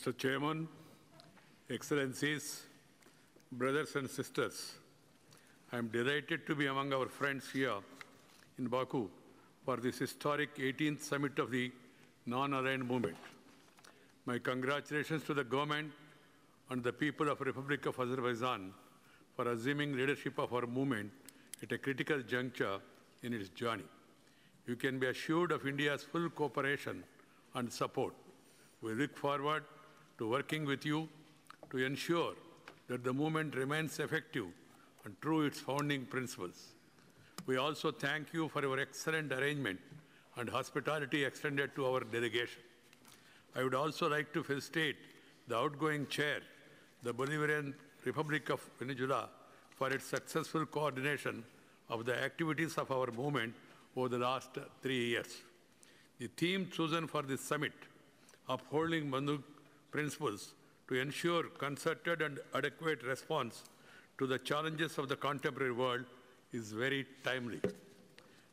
Mr. Chairman, Excellencies, brothers and sisters, I am delighted to be among our friends here in Baku for this historic 18th summit of the non-aligned movement. My congratulations to the government and the people of Republic of Azerbaijan for assuming leadership of our movement at a critical juncture in its journey. You can be assured of India's full cooperation and support. We look forward to working with you to ensure that the movement remains effective and true to its founding principles. We also thank you for your excellent arrangement and hospitality extended to our delegation. I would also like to felicitate the outgoing chair, the Bolivarian Republic of Venezuela, for its successful coordination of the activities of our movement over the last three years. The theme chosen for this summit, upholding Bandung principles to ensure concerted and adequate response to the challenges of the contemporary world, is very timely.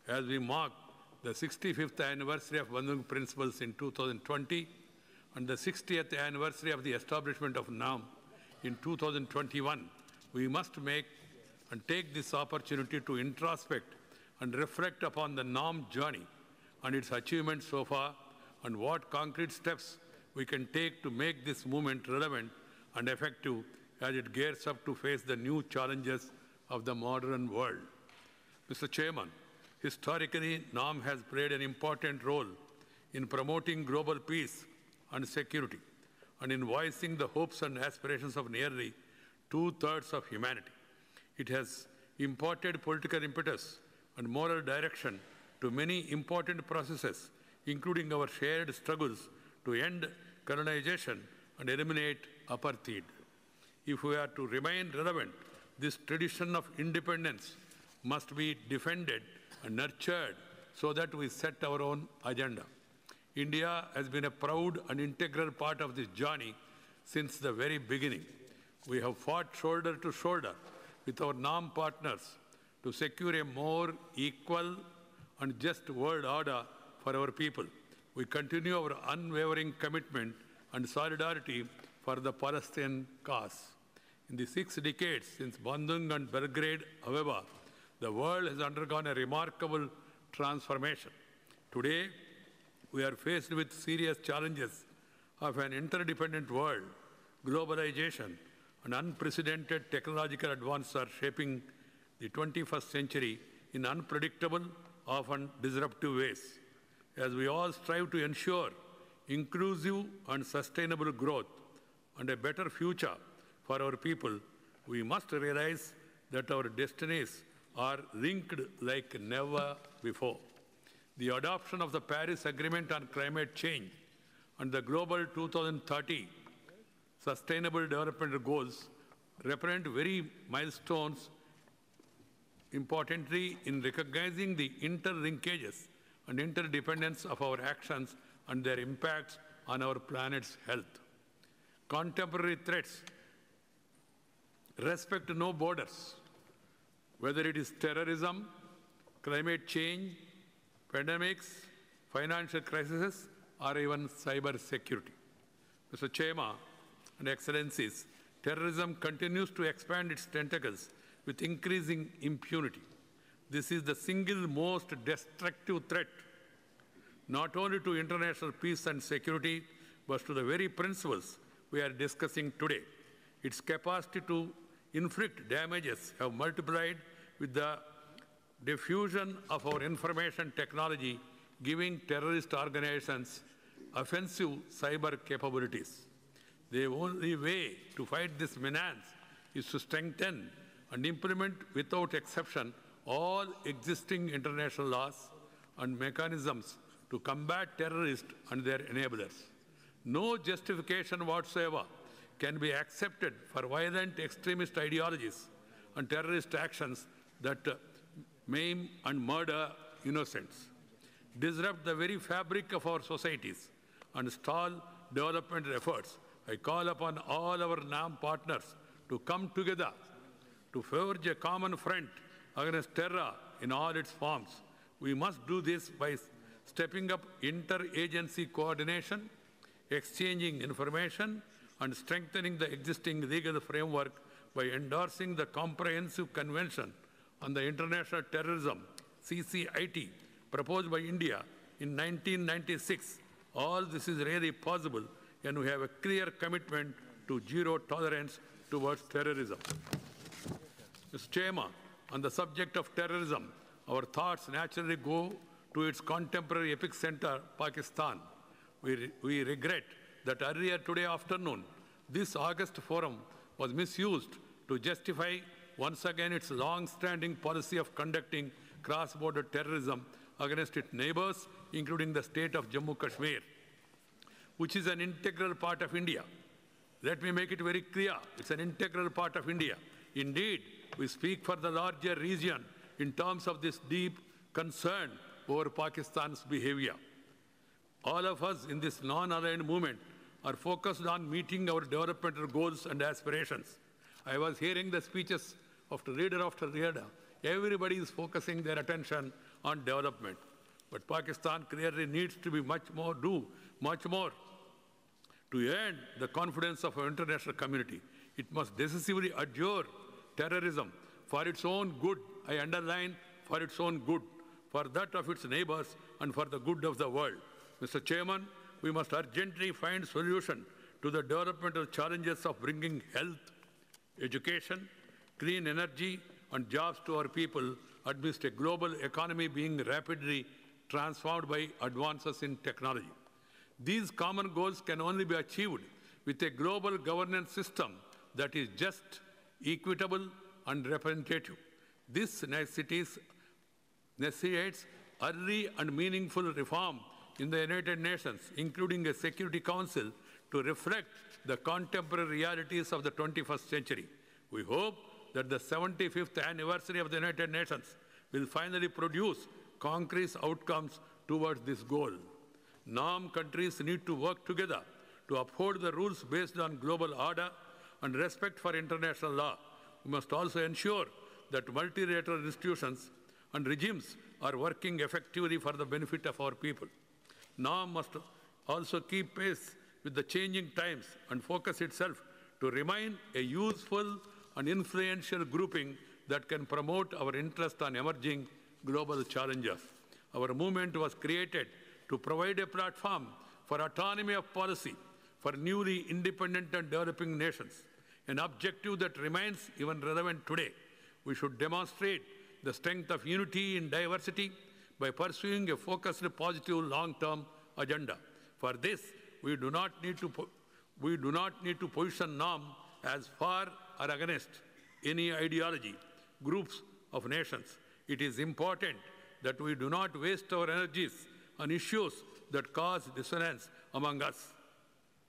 As we mark the 65th anniversary of Bandung Principles in 2020 and the 60th anniversary of the establishment of NAM in 2021, we must make and take this opportunity to introspect and reflect upon the NAM journey and its achievements so far and what concrete steps we can take to make this movement relevant and effective as it gears up to face the new challenges of the modern world. Mr. Chairman, historically, NAM has played an important role in promoting global peace and security and in voicing the hopes and aspirations of nearly two-thirds of humanity. It has imparted political impetus and moral direction to many important processes, including our shared struggles to end colonization and eliminate apartheid. If we are to remain relevant, this tradition of independence must be defended and nurtured so that we set our own agenda. India has been a proud and integral part of this journey since the very beginning. We have fought shoulder to shoulder with our NAM partners to secure a more equal and just world order for our people. We continue our unwavering commitment and solidarity for the Palestinian cause. In the six decades since Bandung and Belgrade, however, the world has undergone a remarkable transformation. Today, we are faced with serious challenges of an interdependent world, globalization, and unprecedented technological advances are shaping the 21st century in unpredictable, often disruptive ways. As we all strive to ensure inclusive and sustainable growth and a better future for our people, we must realize that our destinies are linked like never before. The adoption of the Paris Agreement on Climate Change and the Global 2030 Sustainable Development Goals represent very milestones importantly in recognizing the interlinkages and interdependence of our actions and their impacts on our planet's health. Contemporary threats respect no borders, whether it is terrorism, climate change, pandemics, financial crises, or even cyber security. Mr. Chema and Excellencies, terrorism continues to expand its tentacles with increasing impunity. This is the single most destructive threat, not only to international peace and security, but to the very principles we are discussing today. Its capacity to inflict damages have multiplied with the diffusion of our information technology, giving terrorist organizations offensive cyber capabilities. The only way to fight this menace is to strengthen and implement without exception all existing international laws and mechanisms to combat terrorists and their enablers. No justification whatsoever can be accepted for violent extremist ideologies and terrorist actions that uh, maim and murder innocents, disrupt the very fabric of our societies, and stall development efforts. I call upon all our NAM partners to come together to forge a common front against terror in all its forms. We must do this by stepping up interagency coordination, exchanging information, and strengthening the existing legal framework by endorsing the Comprehensive Convention on the International Terrorism, CCIT, proposed by India in 1996. All this is really possible, and we have a clear commitment to zero tolerance towards terrorism. Mr. Chairman, on the subject of terrorism, our thoughts naturally go to its contemporary epicenter, Pakistan. We, we regret that earlier today afternoon, this August forum was misused to justify once again its long-standing policy of conducting cross-border terrorism against its neighbors, including the state of Jammu Kashmir, which is an integral part of India. Let me make it very clear, it's an integral part of India. Indeed, we speak for the larger region in terms of this deep concern over Pakistan's behavior. All of us in this non-aligned movement are focused on meeting our developmental goals and aspirations. I was hearing the speeches of the leader after leader. Everybody is focusing their attention on development. But Pakistan clearly needs to be much more, do much more to earn the confidence of our international community. It must decisively adjure terrorism for its own good, I underline, for its own good, for that of its neighbors, and for the good of the world. Mr. Chairman, we must urgently find solution to the developmental challenges of bringing health, education, clean energy, and jobs to our people amidst a global economy being rapidly transformed by advances in technology. These common goals can only be achieved with a global governance system that is just, equitable, and representative. This necessitates, early and meaningful reform in the United Nations, including a Security Council, to reflect the contemporary realities of the 21st century. We hope that the 75th anniversary of the United Nations will finally produce concrete outcomes towards this goal. NAM countries need to work together to uphold the rules based on global order and respect for international law. We must also ensure that multilateral institutions and regimes are working effectively for the benefit of our people. NAM must also keep pace with the changing times and focus itself to remain a useful and influential grouping that can promote our interest on emerging global challenges. Our movement was created to provide a platform for autonomy of policy for newly independent and developing nations, an objective that remains even relevant today. We should demonstrate the strength of unity in diversity by pursuing a focused, positive, long-term agenda. For this, we do not need to we do not need to position NAM as far or against any ideology, groups of nations. It is important that we do not waste our energies on issues that cause dissonance among us.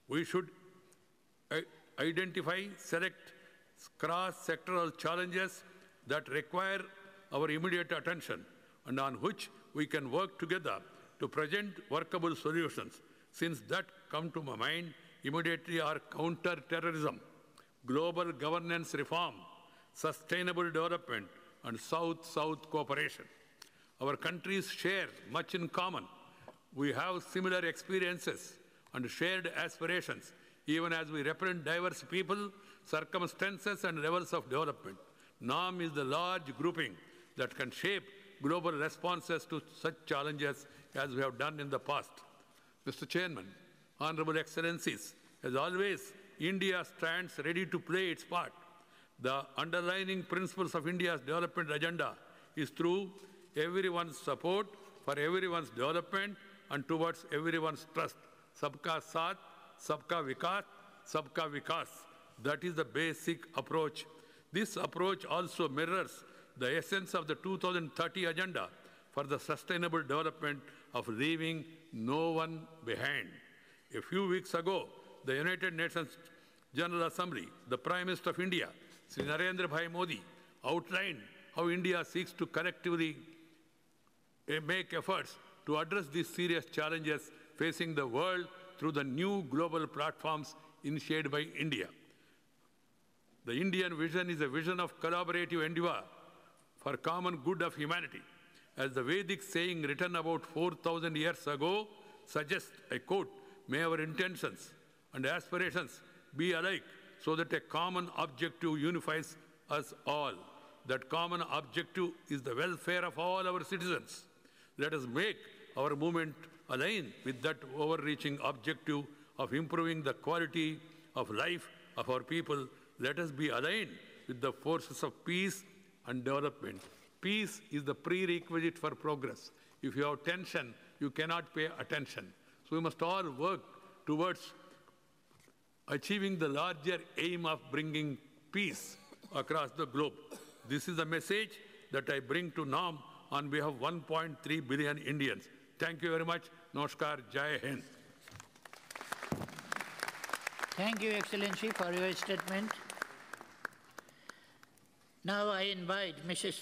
We should uh, identify, select cross-sectoral challenges that require our immediate attention and on which we can work together to present workable solutions. Since that come to my mind immediately are counter-terrorism, global governance reform, sustainable development, and South-South cooperation. Our countries share much in common. We have similar experiences and shared aspirations, even as we represent diverse people, circumstances, and levels of development. NAM is the large grouping that can shape global responses to such challenges as we have done in the past. Mr. Chairman, Honorable Excellencies, as always, India stands ready to play its part. The underlying principles of India's development agenda is through everyone's support for everyone's development and towards everyone's trust. Sabka Saath, Sabka Vikas, Sabka Vishwas. That is the basic approach. This approach also mirrors the essence of the 2030 agenda for the sustainable development of leaving no one behind. A few weeks ago, the United Nations General Assembly, the Prime Minister of India, Sri Narendra Bhai Modi, outlined how India seeks to collectively eh, make efforts to address these serious challenges facing the world through the new global platforms initiated by India. The Indian vision is a vision of collaborative endeavor for common good of humanity. As the Vedic saying written about 4,000 years ago suggests, I quote, may our intentions and aspirations be alike so that a common objective unifies us all. That common objective is the welfare of all our citizens. Let us make our movement align with that overreaching objective of improving the quality of life of our people. Let us be aligned with the forces of peace and development. Peace is the prerequisite for progress. If you have tension, you cannot pay attention. So we must all work towards achieving the larger aim of bringing peace across the globe. This is the message that I bring to NAM on behalf of 1.3 billion Indians. Thank you very much. Jai Hind. Thank you, Excellency, for your statement. Now I invite Mrs.